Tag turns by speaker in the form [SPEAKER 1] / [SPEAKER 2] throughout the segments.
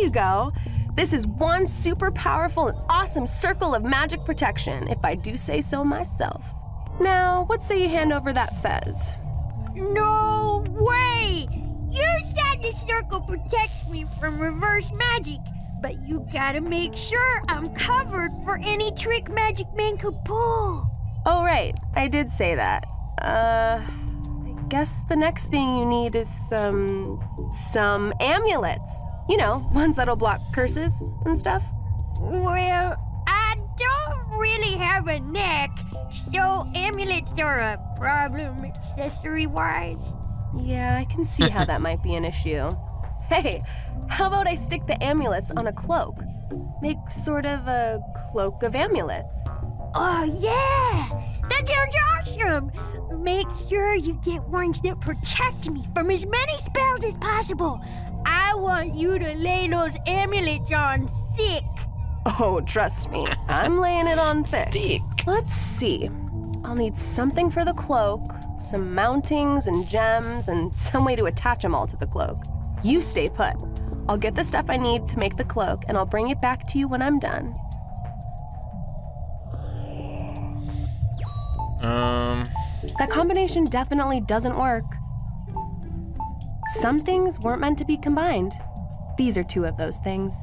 [SPEAKER 1] you go. This is one super powerful and awesome circle of magic protection, if I do say so myself. Now, what say you hand over that fez?
[SPEAKER 2] No way! You said the circle protects me from reverse magic, but you gotta make sure I'm covered for any trick Magic Man could pull.
[SPEAKER 1] Oh, right, I did say that. Uh, I guess the next thing you need is some. some amulets. You know, ones that'll block curses and stuff.
[SPEAKER 2] Well, I don't really have a neck, so amulets are a problem accessory wise.
[SPEAKER 1] Yeah, I can see how that might be an issue. Hey, how about I stick the amulets on a cloak? Make sort of a cloak of amulets.
[SPEAKER 2] Oh, yeah! That sounds awesome! Make sure you get ones that protect me from as many spells as possible. I want you to lay those amulets on thick.
[SPEAKER 1] Oh, trust me, I'm laying it on thick.
[SPEAKER 3] Thick.
[SPEAKER 1] Let's see. I'll need something for the cloak, some mountings and gems, and some way to attach them all to the cloak. You stay put. I'll get the stuff I need to make the cloak, and I'll bring it back to you when I'm done.
[SPEAKER 3] Um,
[SPEAKER 1] That combination definitely doesn't work. Some things weren't meant to be combined. These are two of those things.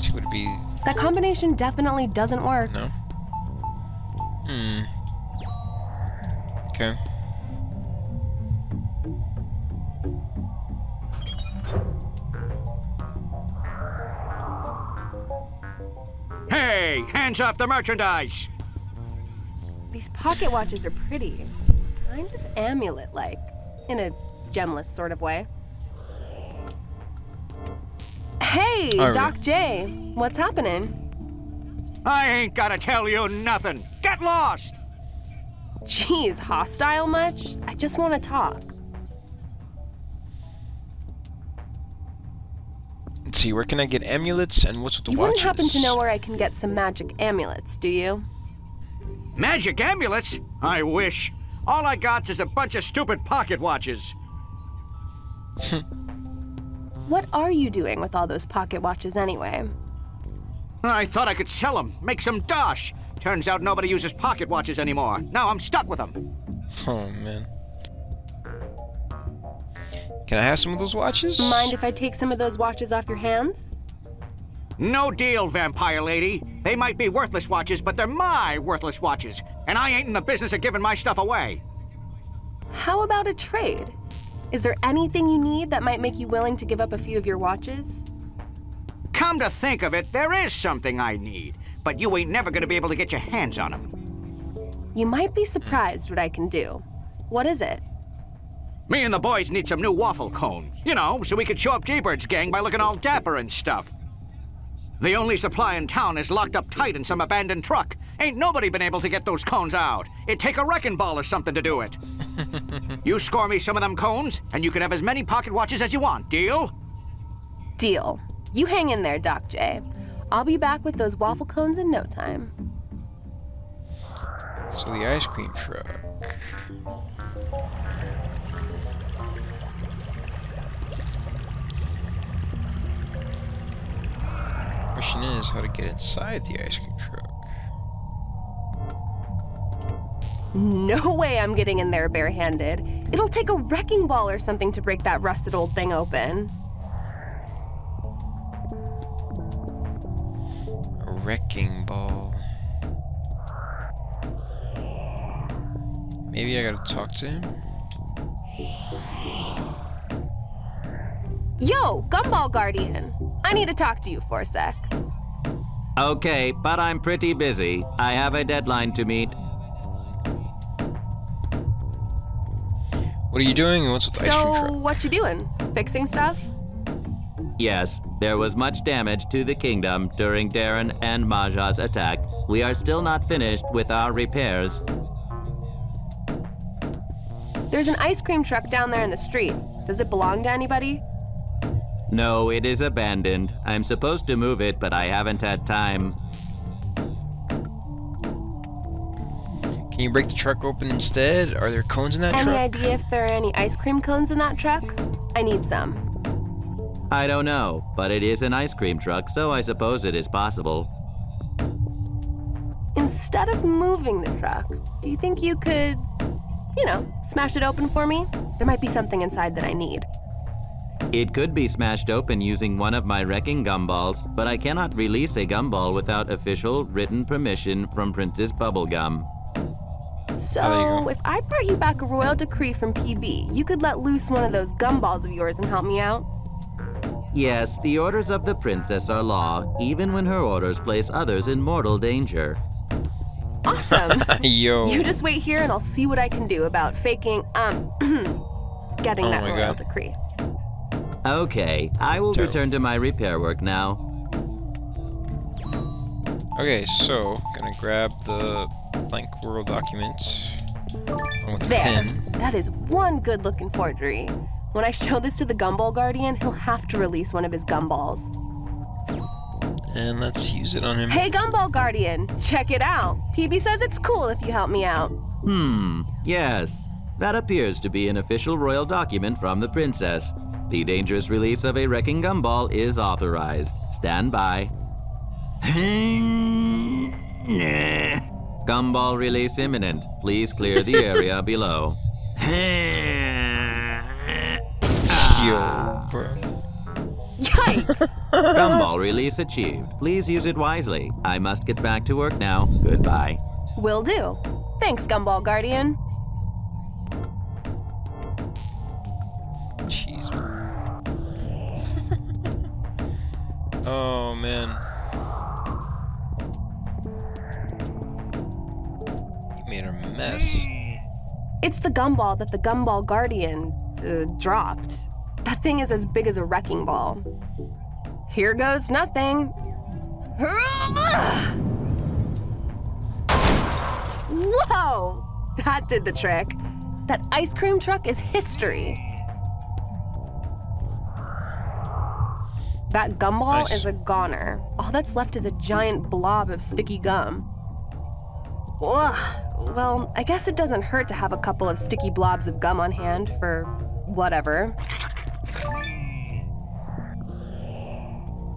[SPEAKER 3] she would be
[SPEAKER 1] That combination definitely doesn't work.
[SPEAKER 3] no. Hmm. Okay.
[SPEAKER 4] Hey, hands off the merchandise!
[SPEAKER 1] These pocket watches are pretty. Kind of amulet like, in a gemless sort of way. Hey,
[SPEAKER 3] Alright.
[SPEAKER 1] Doc J, what's happening?
[SPEAKER 4] I ain't gotta tell you nothing. Get lost!
[SPEAKER 1] Geez, hostile much? I just want to talk.
[SPEAKER 3] Let's see, where can I get amulets and what's with the
[SPEAKER 1] You
[SPEAKER 3] watches?
[SPEAKER 1] wouldn't happen to know where I can get some magic amulets, do you?
[SPEAKER 4] Magic amulets? I wish. All I got's is a bunch of stupid pocket watches.
[SPEAKER 1] What are you doing with all those pocket watches anyway?
[SPEAKER 4] I thought I could sell them, make some dosh. Turns out nobody uses pocket watches anymore. Now I'm stuck with them.
[SPEAKER 3] Oh man. Can I have some of those watches?
[SPEAKER 1] Mind if I take some of those watches off your hands?
[SPEAKER 4] No deal, vampire lady. They might be worthless watches, but they're my worthless watches. And I ain't in the business of giving my stuff away.
[SPEAKER 1] How about a trade? Is there anything you need that might make you willing to give up a few of your watches?
[SPEAKER 4] Come to think of it, there is something I need. But you ain't never gonna be able to get your hands on them.
[SPEAKER 1] You might be surprised what I can do. What is it?
[SPEAKER 4] Me and the boys need some new waffle cones. You know, so we could show up Jaybird's gang by looking all dapper and stuff. The only supply in town is locked up tight in some abandoned truck. Ain't nobody been able to get those cones out. It'd take a wrecking ball or something to do it. you score me some of them cones, and you can have as many pocket watches as you want. Deal?
[SPEAKER 1] Deal. You hang in there, Doc J. I'll be back with those waffle cones in no time.
[SPEAKER 3] So the ice cream truck. Question is how to get inside the ice cream truck.
[SPEAKER 1] No way I'm getting in there barehanded. It'll take a wrecking ball or something to break that rusted old thing open.
[SPEAKER 3] A wrecking ball. Maybe I gotta talk to him?
[SPEAKER 1] Yo, Gumball Guardian! I need to talk to you for a sec.
[SPEAKER 5] Okay, but I'm pretty busy. I have a deadline to meet.
[SPEAKER 3] What are you doing and what's with the ice cream truck?
[SPEAKER 1] So, what you doing? Fixing stuff?
[SPEAKER 5] Yes, there was much damage to the kingdom during Darren and Maja's attack. We are still not finished with our repairs.
[SPEAKER 1] There's an ice cream truck down there in the street. Does it belong to anybody?
[SPEAKER 5] No, it is abandoned. I'm supposed to move it, but I haven't had time.
[SPEAKER 3] Can you break the truck open instead? Are there cones in that truck?
[SPEAKER 1] Any idea if there are any ice cream cones in that truck? I need some.
[SPEAKER 5] I don't know, but it is an ice cream truck, so I suppose it is possible.
[SPEAKER 1] Instead of moving the truck, do you think you could, you know, smash it open for me? There might be something inside that I need.
[SPEAKER 5] It could be smashed open using one of my wrecking gumballs, but I cannot release a gumball without official written permission from Princess Bubblegum.
[SPEAKER 1] So,
[SPEAKER 3] there you go.
[SPEAKER 1] if I brought you back a royal decree from PB, you could let loose one of those gumballs of yours and help me out?
[SPEAKER 5] Yes, the orders of the princess are law, even when her orders place others in mortal danger.
[SPEAKER 1] Awesome!
[SPEAKER 3] Yo.
[SPEAKER 1] you just wait here and I'll see what I can do about faking, um, getting
[SPEAKER 3] Oh
[SPEAKER 1] that royal
[SPEAKER 3] God.
[SPEAKER 1] decree.
[SPEAKER 5] Okay, I will
[SPEAKER 3] Terrible.
[SPEAKER 5] return to my repair work now.
[SPEAKER 3] Okay, so gonna grab the blank world document. With the
[SPEAKER 1] There.
[SPEAKER 3] pen.
[SPEAKER 1] That is one good looking forgery. When I show this to the Gumball Guardian, he'll have to release one of his gumballs.
[SPEAKER 3] And let's use it on him.
[SPEAKER 1] Hey, Gumball Guardian, check it out. PB says it's cool if you help me out.
[SPEAKER 5] Hmm, yes. That appears to be an official royal document from the princess. The dangerous release of a wrecking gumball is authorized. Stand by. Gumball release imminent. Please clear the area below.
[SPEAKER 3] Yo, bro.
[SPEAKER 1] Yikes!
[SPEAKER 5] Gumball release achieved. Please use it wisely. I must get back to work now. Goodbye.
[SPEAKER 1] Will do. Thanks, Gumball Guardian.
[SPEAKER 3] Oh man. You made a mess.
[SPEAKER 1] It's the gumball that the Gumball Guardian uh, dropped. That thing is as big as a wrecking ball. Here goes nothing. Whoa! That did the trick. That ice cream truck is history. That gumball
[SPEAKER 3] Nice.
[SPEAKER 1] is a goner. All that's left is a giant blob of sticky gum. Ugh. Well, I guess it doesn't hurt to have a couple of sticky blobs of gum on hand for whatever.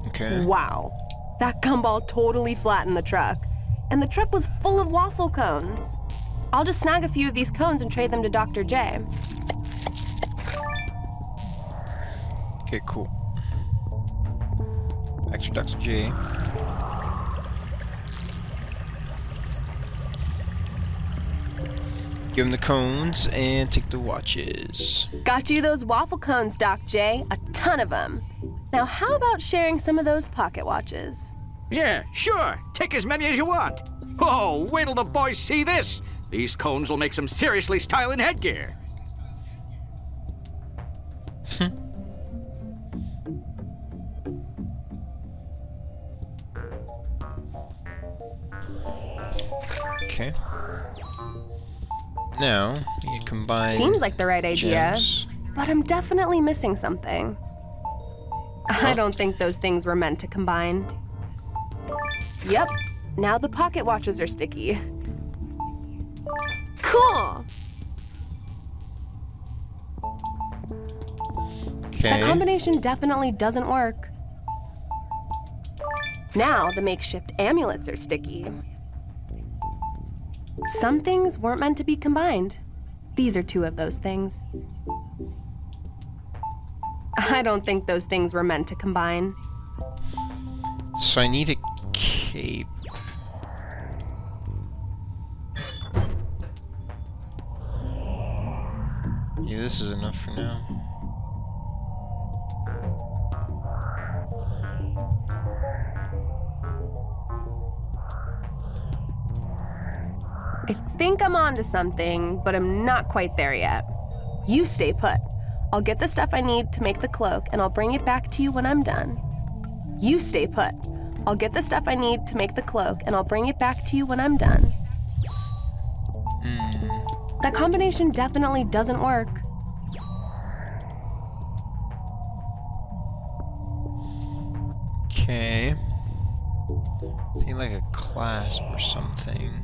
[SPEAKER 3] Okay.
[SPEAKER 1] Wow. That gumball totally flattened the truck. And the truck was full of waffle cones. I'll just snag a few of these cones and trade them to Dr. J.
[SPEAKER 3] Okay, cool. Back to Dr. J. Give him the cones and take the watches.
[SPEAKER 1] Got you those waffle cones, Doc J. A ton of them. Now, how about sharing some of those pocket watches?
[SPEAKER 4] Yeah, sure. Take as many as you want. Oh, wait till the boys see this. These cones will make some seriously styling headgear.
[SPEAKER 3] Now, you combine.
[SPEAKER 1] Seems like the right idea,
[SPEAKER 3] gems.
[SPEAKER 1] but I'm definitely missing something. I don't think those things were meant to combine. Yep, now the pocket watches are sticky. Cool!
[SPEAKER 3] Okay.
[SPEAKER 1] That combination definitely doesn't work. Now the makeshift amulets are sticky. Some things weren't meant to be combined. These are two of those things. I don't think those things were meant to combine.
[SPEAKER 3] So I need a cape. Yeah, this is enough for now.
[SPEAKER 1] I think I'm onto something, but I'm not quite there yet. You stay put. I'll get the stuff I need to make the cloak and I'll bring it back to you when I'm done. You stay put. I'll get the stuff I need to make the cloak and I'll bring it back to you when I'm done.
[SPEAKER 3] Hmm.
[SPEAKER 1] That combination definitely doesn't work.
[SPEAKER 3] Okay. Need like a clasp or something.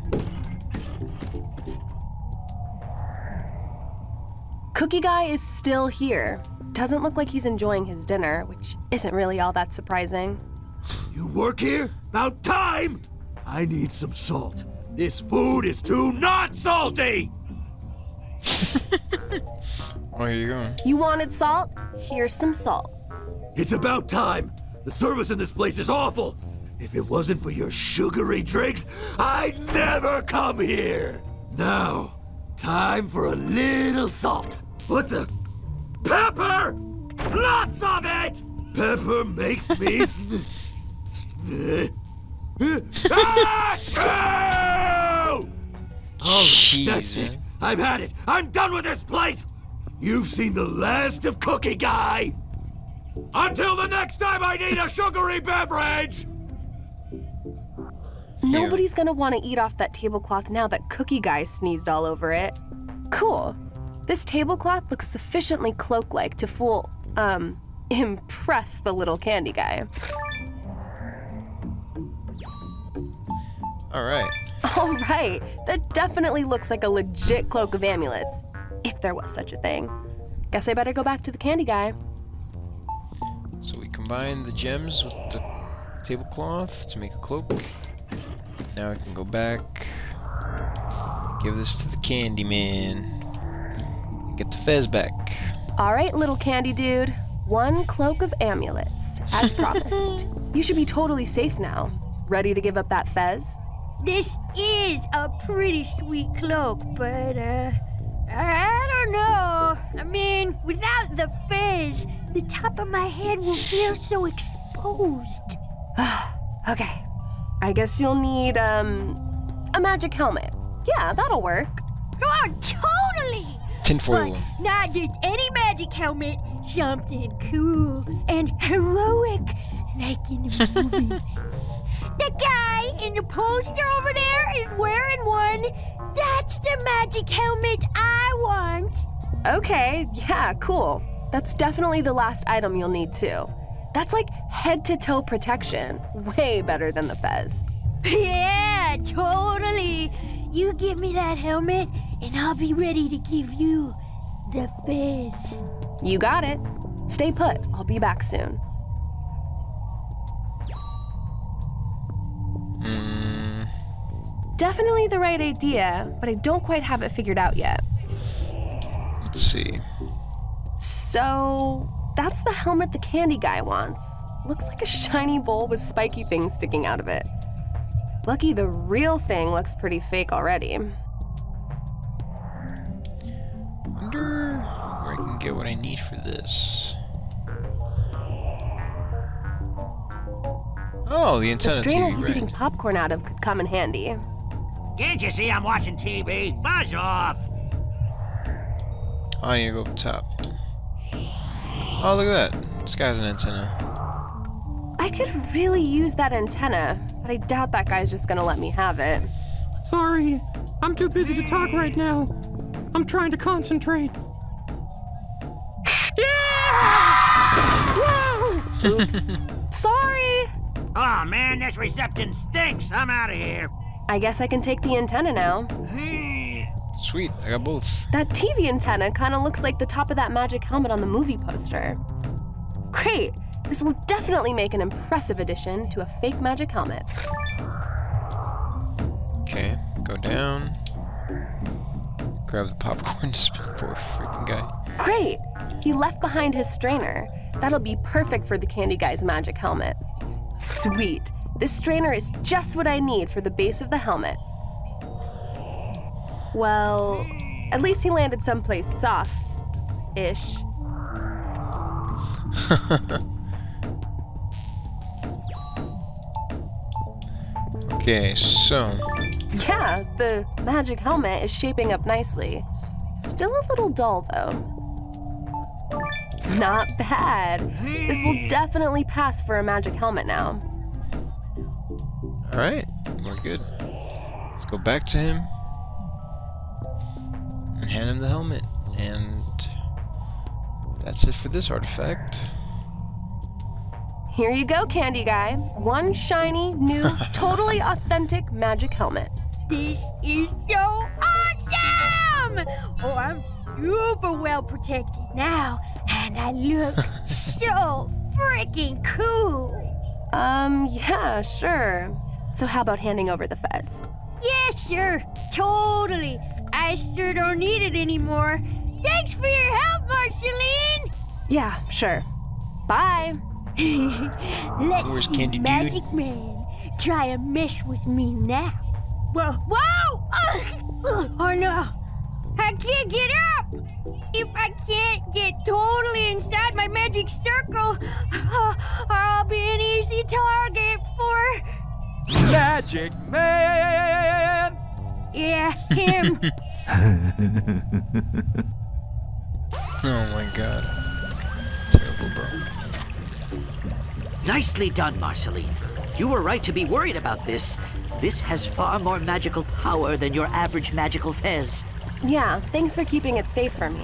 [SPEAKER 1] Cookie Guy is still here. Doesn't look like he's enjoying his dinner, which isn't really all that surprising.
[SPEAKER 6] You work here? About time! I need some salt. This food is too not salty!
[SPEAKER 3] Oh, here you go.
[SPEAKER 1] You wanted salt? Here's some salt.
[SPEAKER 6] It's about time. The service in this place is awful. If it wasn't for your sugary drinks, I'd never come here. Now, time for a little salt. What the? Pepper! Lots of it! Pepper makes me. Achoo! Ah, oh, that's
[SPEAKER 3] Jeez,
[SPEAKER 6] it. I've had it. I'm done with this place. You've seen the last of Cookie Guy. Until the next time I need a sugary beverage!
[SPEAKER 1] Nobody's gonna want to eat off that tablecloth now that Cookie Guy sneezed all over it. Cool. This tablecloth looks sufficiently cloak like to fool, um, impress the little candy guy.
[SPEAKER 3] All right.
[SPEAKER 1] All right, that definitely looks like a legit cloak of amulets, if there was such a thing. Guess I better go back to the candy guy.
[SPEAKER 3] So we combine the gems with the tablecloth to make a cloak. Now I can go back, give this to the candy man, get the fez back.
[SPEAKER 1] All right, little candy dude. One cloak of amulets, as promised. you should be totally safe now. Ready to give up that fez?
[SPEAKER 2] This is a pretty sweet cloak, but, uh, I don't know. I mean, without the fez, the top of my head will feel so exposed.
[SPEAKER 1] Okay. I guess you'll need, um, a magic helmet. Yeah, that'll work.
[SPEAKER 2] Oh, totally!
[SPEAKER 3] Tinfoil.
[SPEAKER 2] But not just any magic helmet, something cool and heroic, like in the movies. the guy in the poster over there is wearing one. That's the magic helmet I want.
[SPEAKER 1] Okay, yeah, cool. That's definitely the last item you'll need too. That's like head to toe protection. Way better than the fez.
[SPEAKER 2] Yeah, totally. You give me that helmet, and I'll be ready to give you the fizz.
[SPEAKER 1] You got it. Stay put. I'll be back soon.
[SPEAKER 3] Mm,
[SPEAKER 1] Definitely the right idea, but I don't quite have it figured out yet.
[SPEAKER 3] let's see.
[SPEAKER 1] So, that's the helmet the candy guy wants. Looks like a shiny bowl with spiky things sticking out of it. Lucky the real thing looks pretty fake already.
[SPEAKER 3] Wonder where I can get what I need for this. Oh, the
[SPEAKER 1] The strainer
[SPEAKER 3] TV
[SPEAKER 1] he's
[SPEAKER 3] brand.
[SPEAKER 1] eating popcorn out of could come in handy.
[SPEAKER 4] Can't you see I'm watching TV? Buzz off.
[SPEAKER 3] Oh, I need to go up top. Oh, look at that. This guy's an antenna.
[SPEAKER 1] I could really use that antenna, but I doubt that guy's just gonna let me have it.
[SPEAKER 7] Sorry, I'm too busy to talk right now. I'm trying to concentrate. Yeah!
[SPEAKER 1] Oops. Sorry!
[SPEAKER 4] Oh man, this reception stinks. I'm out of here.
[SPEAKER 1] I guess I can take the antenna now.
[SPEAKER 3] Sweet, I got both.
[SPEAKER 1] That TV antenna kind of looks like the top of that magic helmet on the movie poster. Great! This will definitely make an impressive addition to a fake magic helmet.
[SPEAKER 3] Okay, go down. Grab the popcorn dispenser, poor freaking guy.
[SPEAKER 1] Great! He left behind his strainer. That'll be perfect for the candy guy's magic helmet. Sweet! This strainer is just what I need for the base of the helmet. Well, at least he landed someplace soft ish.
[SPEAKER 3] Okay, so
[SPEAKER 1] Yeah, the magic helmet is shaping up nicely. Still a little dull, though. Not bad. This will definitely pass for a magic helmet now.
[SPEAKER 3] all right, we're good. Let's go back to him and hand him the helmet, and that's it for this artifact.
[SPEAKER 1] Here you go, Candy Guy. One shiny, new, totally authentic magic helmet.
[SPEAKER 2] This is so awesome! Oh, I'm super well protected now, and I look so freaking cool.
[SPEAKER 1] Um, yeah, sure. So how about handing over the fez?
[SPEAKER 2] Yeah, sure. Totally. I sure don't need it anymore. Thanks for your help, Marceline!
[SPEAKER 1] Yeah, sure. Bye.
[SPEAKER 2] Let's
[SPEAKER 3] Where's
[SPEAKER 2] see
[SPEAKER 3] Candy Dude?
[SPEAKER 2] Magic Man try and mess with me now. Whoa, whoa! Ugh, oh, oh no! I can't get up! If I can't get totally inside my magic circle, I'll be an easy target for.
[SPEAKER 8] Magic Man!
[SPEAKER 2] Yeah, him.
[SPEAKER 3] Oh my god. Terrible, bro.
[SPEAKER 9] Nicely done, Marceline. You were right to be worried about this. This has far more magical power than your average magical fez.
[SPEAKER 1] Yeah, thanks for keeping it safe for me.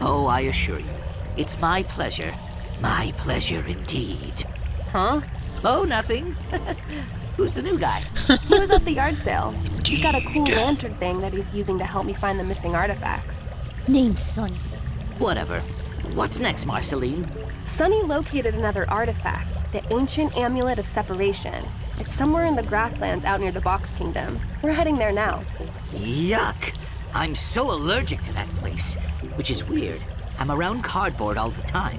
[SPEAKER 9] Oh, I assure you, it's my pleasure. My pleasure indeed.
[SPEAKER 1] Huh?
[SPEAKER 9] Oh, nothing. Who's the new guy?
[SPEAKER 1] He was at the yard sale. He's got a cool lantern thing that he's using to help me find the missing artifacts.
[SPEAKER 2] Name's Sonny.
[SPEAKER 9] Whatever. What's next, Marceline?
[SPEAKER 1] Sonny located another artifact, the ancient amulet of separation. It's somewhere in the grasslands out near the Box Kingdom. We're heading there now.
[SPEAKER 9] Yuck. I'm so allergic to that place, which is weird. I'm around cardboard all the time.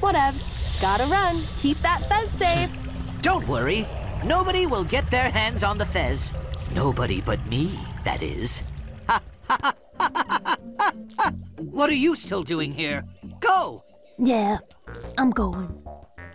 [SPEAKER 1] Whatevs. Gotta run. Keep that fez safe.
[SPEAKER 9] Don't worry. Nobody will get their hands on the fez. Nobody but me, that is. what are you still doing here? Go!
[SPEAKER 2] Yeah, I'm going.